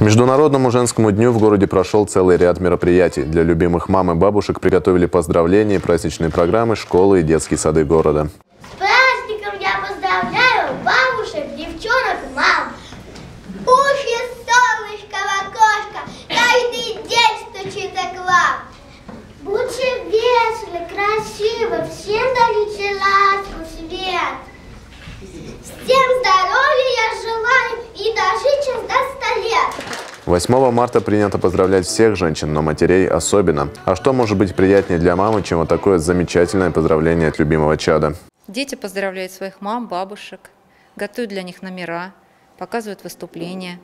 К Международному женскому дню в городе прошел целый ряд мероприятий. Для любимых мам и бабушек приготовили поздравления и праздничные программы школы и детские сады города. С праздником я поздравляю бабушек, девчонок, мам. Уши, солнышко в окошко, каждый день стучится к вам. Будьте веселы, красивы, всем дарите ласку, свет. Всем 8 марта принято поздравлять всех женщин, но матерей особенно. А что может быть приятнее для мамы, чем вот такое замечательное поздравление от любимого чада? Дети поздравляют своих мам, бабушек, готовят для них номера, показывают выступления.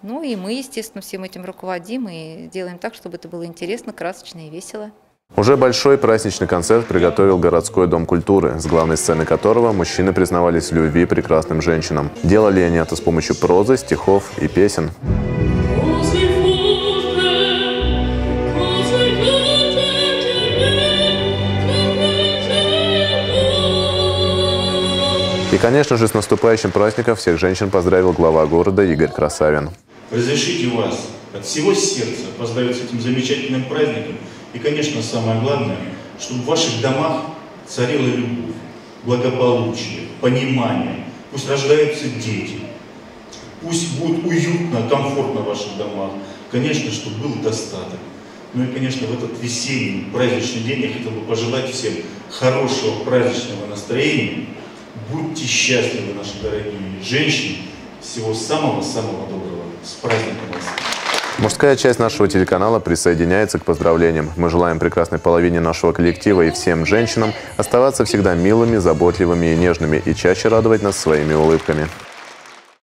Ну и мы, естественно, всем этим руководим и делаем так, чтобы это было интересно, красочно и весело. Уже большой праздничный концерт приготовил городской дом культуры, с главной сцены которого мужчины признавались в любви прекрасным женщинам. Делали они это с помощью прозы, стихов и песен. И, конечно же, с наступающим праздником всех женщин поздравил глава города Игорь Красавин. Разрешите вас от всего сердца поздравить с этим замечательным праздником. И, конечно, самое главное, чтобы в ваших домах царила любовь, благополучие, понимание. Пусть рождаются дети. Пусть будет уютно, комфортно в ваших домах. Конечно, чтобы был достаток. Ну и, конечно, в этот весенний праздничный день я хотел бы пожелать всем хорошего праздничного настроения, Будьте счастливы, наши дорогие женщины. Всего самого-самого доброго. С праздником вас! Мужская часть нашего телеканала присоединяется к поздравлениям. Мы желаем прекрасной половине нашего коллектива и всем женщинам оставаться всегда милыми, заботливыми и нежными и чаще радовать нас своими улыбками.